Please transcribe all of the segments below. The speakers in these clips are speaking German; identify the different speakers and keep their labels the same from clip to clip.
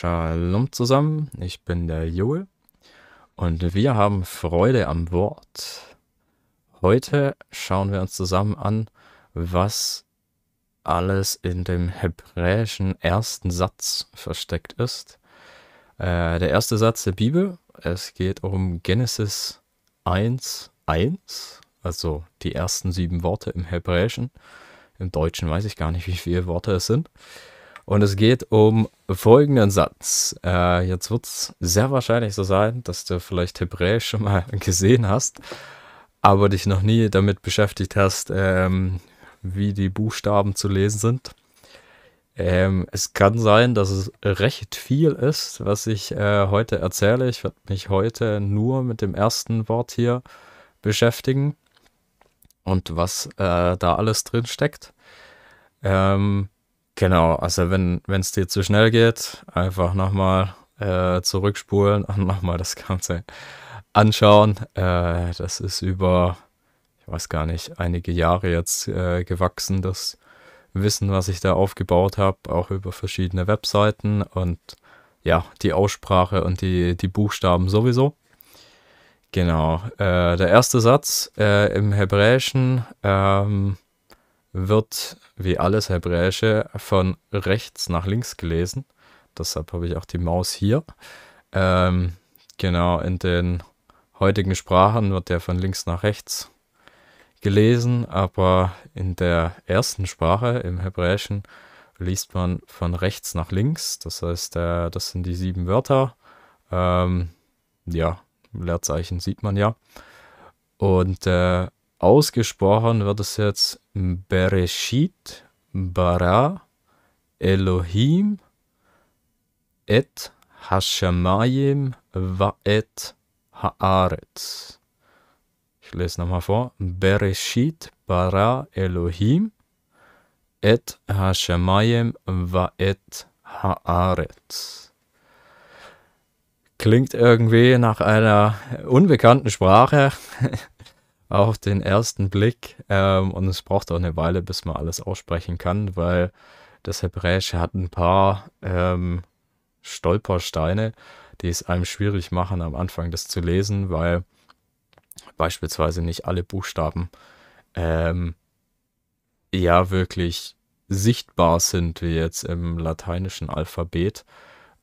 Speaker 1: Shalom zusammen, ich bin der Joel und wir haben Freude am Wort. Heute schauen wir uns zusammen an, was alles in dem hebräischen ersten Satz versteckt ist. Äh, der erste Satz der Bibel, es geht um Genesis 1, 1, also die ersten sieben Worte im Hebräischen. Im Deutschen weiß ich gar nicht, wie viele Worte es sind. Und es geht um folgenden Satz. Äh, jetzt wird es sehr wahrscheinlich so sein, dass du vielleicht Hebräisch schon mal gesehen hast, aber dich noch nie damit beschäftigt hast, ähm, wie die Buchstaben zu lesen sind. Ähm, es kann sein, dass es recht viel ist, was ich äh, heute erzähle. Ich werde mich heute nur mit dem ersten Wort hier beschäftigen und was äh, da alles drin steckt. Ähm, Genau, also wenn es dir zu schnell geht, einfach nochmal äh, zurückspulen und nochmal das Ganze anschauen. Äh, das ist über, ich weiß gar nicht, einige Jahre jetzt äh, gewachsen, das Wissen, was ich da aufgebaut habe, auch über verschiedene Webseiten und ja, die Aussprache und die, die Buchstaben sowieso. Genau, äh, der erste Satz äh, im Hebräischen ähm, wird, wie alles Hebräische, von rechts nach links gelesen. Deshalb habe ich auch die Maus hier. Ähm, genau, in den heutigen Sprachen wird der von links nach rechts gelesen, aber in der ersten Sprache, im Hebräischen, liest man von rechts nach links. Das heißt, äh, das sind die sieben Wörter. Ähm, ja, Leerzeichen sieht man ja. Und äh, Ausgesprochen wird es jetzt Bereshit bara Elohim et Hashemayim va et haaretz. Ich lese nochmal vor. Bereshit bara Elohim et Hashemayim va et haaretz. Klingt irgendwie nach einer unbekannten Sprache. auf den ersten Blick. Ähm, und es braucht auch eine Weile, bis man alles aussprechen kann, weil das Hebräische hat ein paar ähm, Stolpersteine, die es einem schwierig machen, am Anfang das zu lesen, weil beispielsweise nicht alle Buchstaben ähm, ja wirklich sichtbar sind, wie jetzt im lateinischen Alphabet.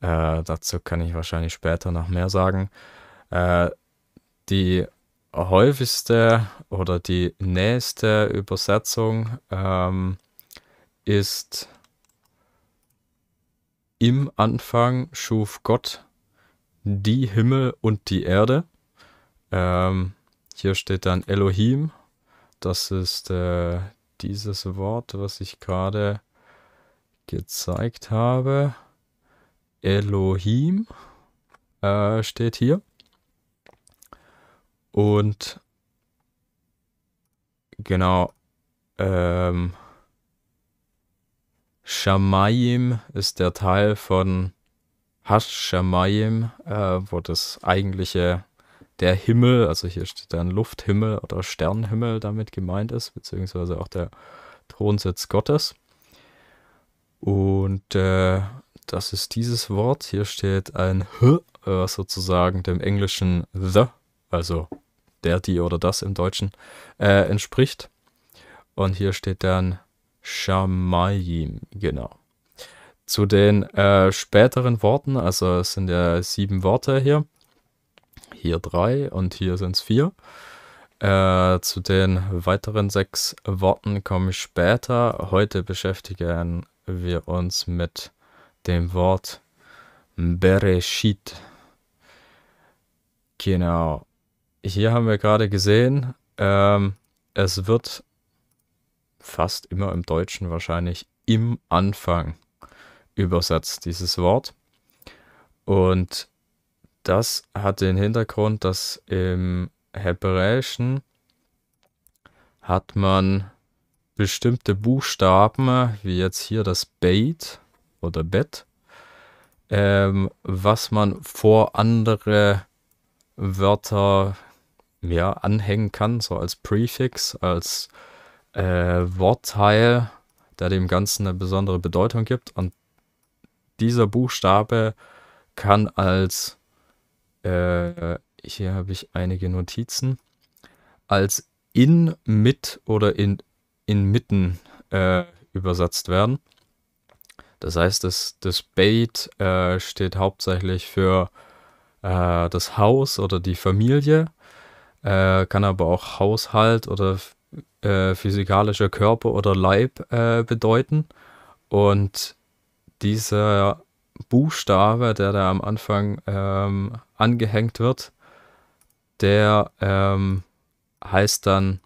Speaker 1: Äh, dazu kann ich wahrscheinlich später noch mehr sagen. Äh, die häufigste oder die nächste Übersetzung ähm, ist im Anfang schuf Gott die Himmel und die Erde. Ähm, hier steht dann Elohim. Das ist äh, dieses Wort, was ich gerade gezeigt habe. Elohim äh, steht hier. Und genau, ähm, Shamayim ist der Teil von Hash Shamayim, äh, wo das eigentliche der Himmel, also hier steht dann Lufthimmel oder Sternenhimmel damit gemeint ist, beziehungsweise auch der Thronsitz Gottes. Und äh, das ist dieses Wort. Hier steht ein H, äh, sozusagen dem englischen The, also der, die oder das im Deutschen äh, entspricht. Und hier steht dann Shamayim, genau. Zu den äh, späteren Worten, also es sind ja sieben Worte hier, hier drei und hier sind es vier. Äh, zu den weiteren sechs Worten komme ich später. Heute beschäftigen wir uns mit dem Wort Bereshit. Genau hier haben wir gerade gesehen, ähm, es wird fast immer im Deutschen wahrscheinlich im Anfang übersetzt, dieses Wort. Und das hat den Hintergrund, dass im Hebräischen hat man bestimmte Buchstaben, wie jetzt hier das Beit oder Bet, ähm, was man vor andere Wörter ja, anhängen kann, so als Prefix, als äh, Wortteil, der dem Ganzen eine besondere Bedeutung gibt. Und dieser Buchstabe kann als, äh, hier habe ich einige Notizen, als in, mit oder in, inmitten äh, übersetzt werden. Das heißt, das, das Bait äh, steht hauptsächlich für äh, das Haus oder die Familie, äh, kann aber auch Haushalt oder äh, physikalischer Körper oder Leib äh, bedeuten. Und dieser Buchstabe, der da am Anfang ähm, angehängt wird, der ähm, heißt dann,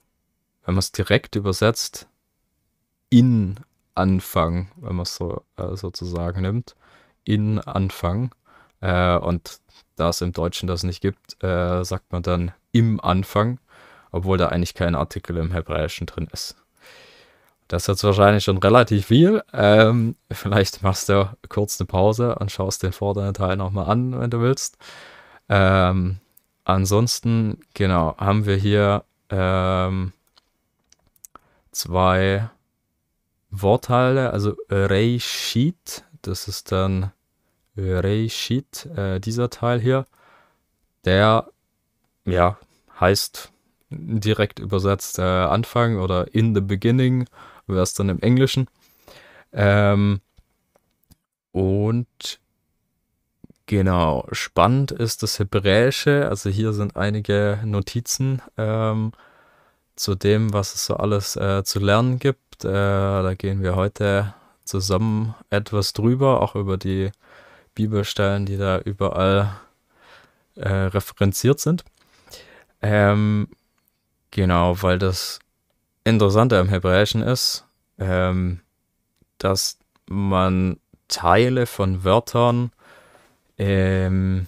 Speaker 1: wenn man es direkt übersetzt, in Anfang, wenn man es so äh, sozusagen nimmt, in Anfang. Äh, und da es im Deutschen das nicht gibt, äh, sagt man dann im Anfang, obwohl da eigentlich kein Artikel im Hebräischen drin ist. Das ist wahrscheinlich schon relativ viel. Ähm, vielleicht machst du kurz eine Pause und schaust den vorderen Teil nochmal an, wenn du willst. Ähm, ansonsten, genau, haben wir hier ähm, zwei Wortteile, also Reishit, das ist dann Reishit, äh, dieser Teil hier, der ja heißt direkt übersetzt äh, Anfang oder in the beginning, wäre es dann im Englischen. Ähm, und genau, spannend ist das Hebräische, also hier sind einige Notizen ähm, zu dem, was es so alles äh, zu lernen gibt. Äh, da gehen wir heute zusammen etwas drüber, auch über die Bibelstellen, die da überall äh, referenziert sind. Ähm, genau, weil das Interessante am Hebräischen ist, ähm, dass man Teile von Wörtern, ähm,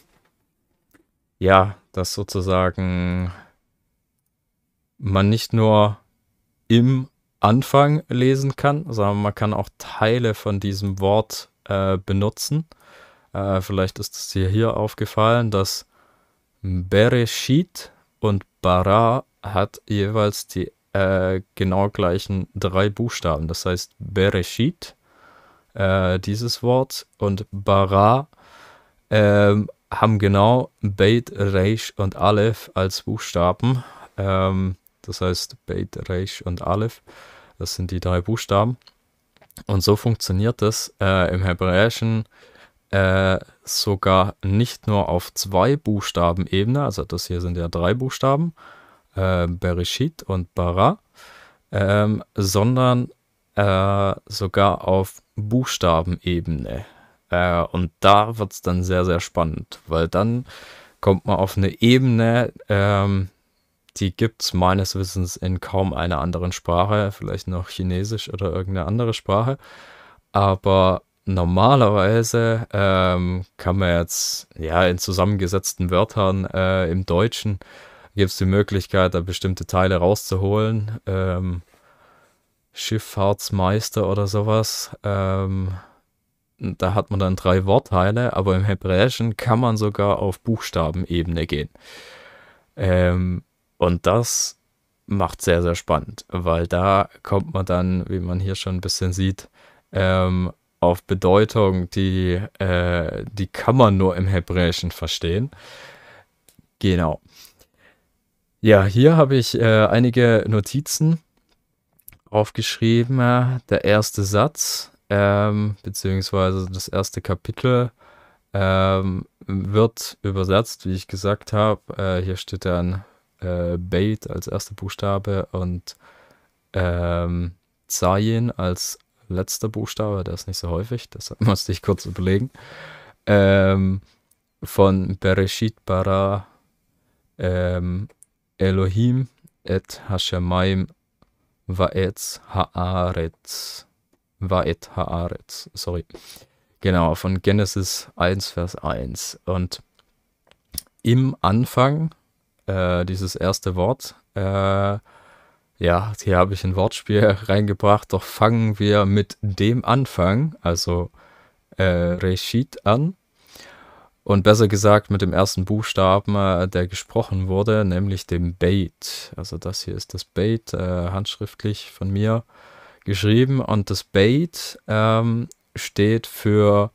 Speaker 1: ja, dass sozusagen man nicht nur im Anfang lesen kann, sondern man kann auch Teile von diesem Wort äh, benutzen. Äh, vielleicht ist es dir hier aufgefallen, dass Bereshit und Bara hat jeweils die äh, genau gleichen drei Buchstaben. Das heißt Bereshit, äh, dieses Wort, und Bara ähm, haben genau Beit, Reish und Aleph als Buchstaben. Ähm, das heißt Beit, Reish und Aleph. Das sind die drei Buchstaben. Und so funktioniert das äh, im Hebräischen äh, sogar nicht nur auf zwei Buchstaben-Ebene, also das hier sind ja drei Buchstaben, äh, Bereshit und Bara, ähm, sondern äh, sogar auf Buchstabenebene. Äh, und da wird es dann sehr, sehr spannend, weil dann kommt man auf eine Ebene, ähm, die gibt es meines Wissens in kaum einer anderen Sprache, vielleicht noch Chinesisch oder irgendeine andere Sprache. Aber normalerweise ähm, kann man jetzt ja in zusammengesetzten Wörtern äh, im Deutschen gibt es die Möglichkeit, da bestimmte Teile rauszuholen. Ähm, Schifffahrtsmeister oder sowas. Ähm, da hat man dann drei Wortteile, aber im Hebräischen kann man sogar auf Buchstabenebene gehen. Ähm, und das macht sehr, sehr spannend, weil da kommt man dann, wie man hier schon ein bisschen sieht, ähm, auf Bedeutung, die, äh, die kann man nur im Hebräischen verstehen. Genau. Ja, hier habe ich äh, einige Notizen aufgeschrieben. Der erste Satz, ähm, beziehungsweise das erste Kapitel, ähm, wird übersetzt, wie ich gesagt habe. Äh, hier steht dann äh, Bait als erster Buchstabe und ähm, Zayin als letzter Buchstabe, der ist nicht so häufig, deshalb musste ich kurz überlegen. Ähm, von Bereshit Bara ähm, Elohim et Hashemayim vaetz haaretz. Vaet haaretz, sorry. Genau, von Genesis 1, Vers 1. Und im Anfang äh, dieses erste Wort. Äh, ja, hier habe ich ein Wortspiel reingebracht, doch fangen wir mit dem Anfang, also äh, Reshit an. Und besser gesagt mit dem ersten Buchstaben, äh, der gesprochen wurde, nämlich dem Bait. Also das hier ist das Bait, äh, handschriftlich von mir geschrieben. Und das Bait ähm, steht für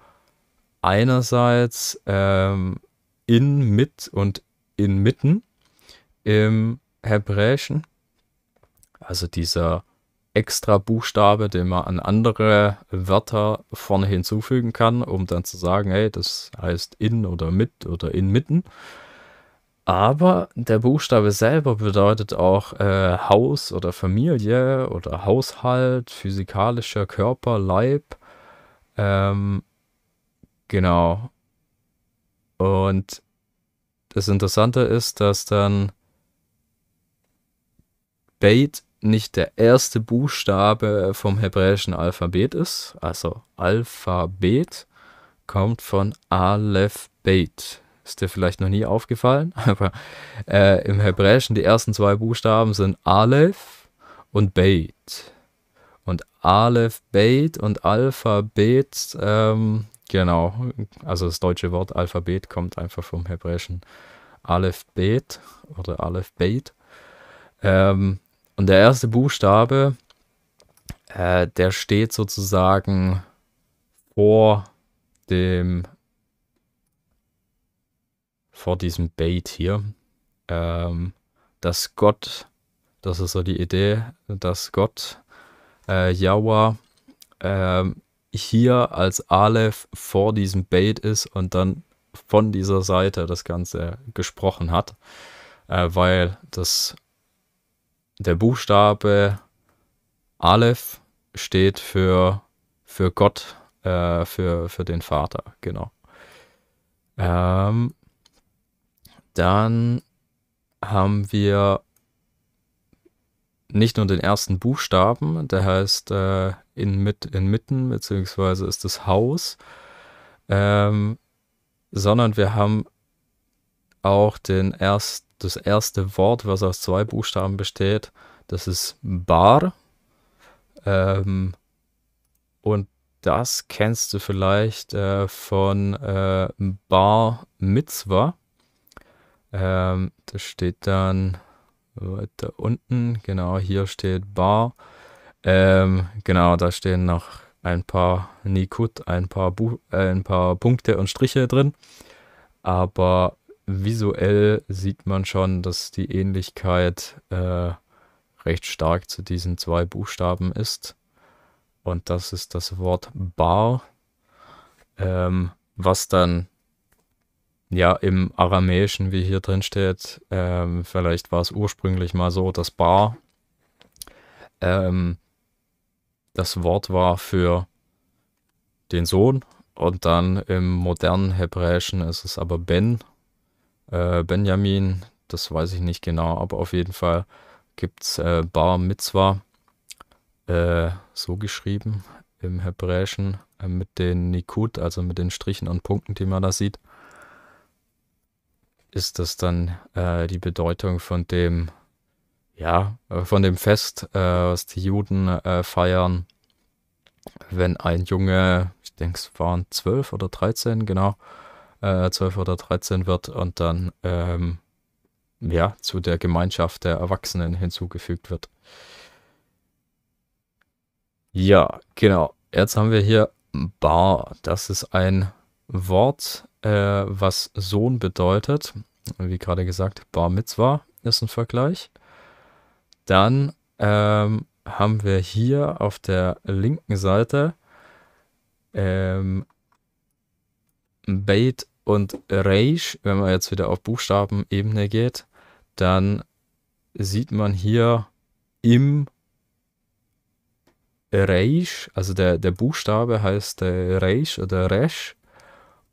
Speaker 1: einerseits ähm, in, mit und inmitten im Hebräischen. Also dieser extra Buchstabe, den man an andere Wörter vorne hinzufügen kann, um dann zu sagen, hey, das heißt in oder mit oder inmitten. Aber der Buchstabe selber bedeutet auch äh, Haus oder Familie oder Haushalt, physikalischer Körper, Leib. Ähm, genau. Und das Interessante ist, dass dann Beit nicht der erste Buchstabe vom hebräischen Alphabet ist. Also Alphabet kommt von Aleph Beit. Ist dir vielleicht noch nie aufgefallen, aber äh, im Hebräischen die ersten zwei Buchstaben sind Aleph und Beit. Und Aleph, Beit und Alphabet, ähm, genau, also das deutsche Wort Alphabet kommt einfach vom Hebräischen Aleph, Bet oder Aleph, Beit. Ähm, und der erste Buchstabe, äh, der steht sozusagen vor dem, vor diesem Bait hier. Ähm, dass Gott, das ist so die Idee, dass Gott, äh, Yahweh, äh, hier als Aleph vor diesem Bait ist und dann von dieser Seite das Ganze gesprochen hat, äh, weil das der Buchstabe Aleph steht für, für Gott, äh, für, für den Vater, genau. Ähm, dann haben wir nicht nur den ersten Buchstaben, der heißt äh, in mit, inmitten, beziehungsweise ist das Haus, ähm, sondern wir haben auch den erst, das erste Wort, was aus zwei Buchstaben besteht, das ist Bar. Ähm, und das kennst du vielleicht äh, von äh, Bar Mitzvah. Ähm, das steht dann weiter unten. Genau, hier steht Bar. Ähm, genau, da stehen noch ein paar Nikut, ein paar, Bu äh, ein paar Punkte und Striche drin. Aber visuell sieht man schon, dass die Ähnlichkeit äh, recht stark zu diesen zwei Buchstaben ist. Und das ist das Wort Bar, ähm, was dann ja im Aramäischen, wie hier drin steht, ähm, vielleicht war es ursprünglich mal so, dass Bar ähm, das Wort war für den Sohn. Und dann im modernen Hebräischen ist es aber Ben äh, Benjamin, das weiß ich nicht genau, aber auf jeden Fall gibt es äh, Bar Mitzvah, äh, so geschrieben im Hebräischen, äh, mit den Nikud, also mit den Strichen und Punkten, die man da sieht. Ist das dann äh, die Bedeutung von dem, ja, äh, von dem Fest, was die Juden feiern, wenn ein Junge, ich denke es waren zwölf oder dreizehn, genau, äh, 12 oder 13 wird und dann ähm, ja, zu der Gemeinschaft der Erwachsenen hinzugefügt wird. Ja, genau. Jetzt haben wir hier Bar. Das ist ein Wort, äh, was Sohn bedeutet. Wie gerade gesagt, Bar Mitzvah ist ein Vergleich. Dann ähm, haben wir hier auf der linken Seite ähm, Beit und Reish, wenn man jetzt wieder auf Buchstabenebene geht, dann sieht man hier im Reish, also der, der Buchstabe heißt äh, Reish oder Resh.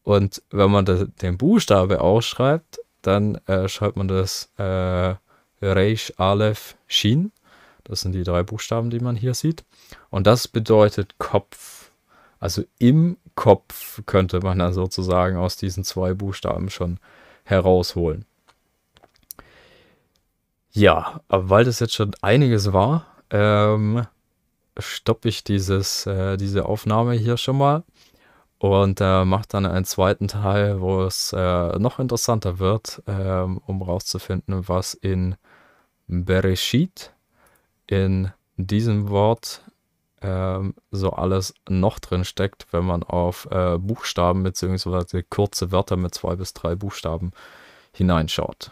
Speaker 1: Und wenn man das, den Buchstabe ausschreibt, dann äh, schreibt man das äh, Reish Aleph Shin. Das sind die drei Buchstaben, die man hier sieht. Und das bedeutet Kopf. Also im Kopf könnte man dann sozusagen aus diesen zwei Buchstaben schon herausholen. Ja, aber weil das jetzt schon einiges war, ähm, stoppe ich dieses, äh, diese Aufnahme hier schon mal und äh, mache dann einen zweiten Teil, wo es äh, noch interessanter wird, ähm, um rauszufinden, was in Bereshit, in diesem Wort ähm, so alles noch drin steckt, wenn man auf äh, Buchstaben bzw. kurze Wörter mit zwei bis drei Buchstaben hineinschaut.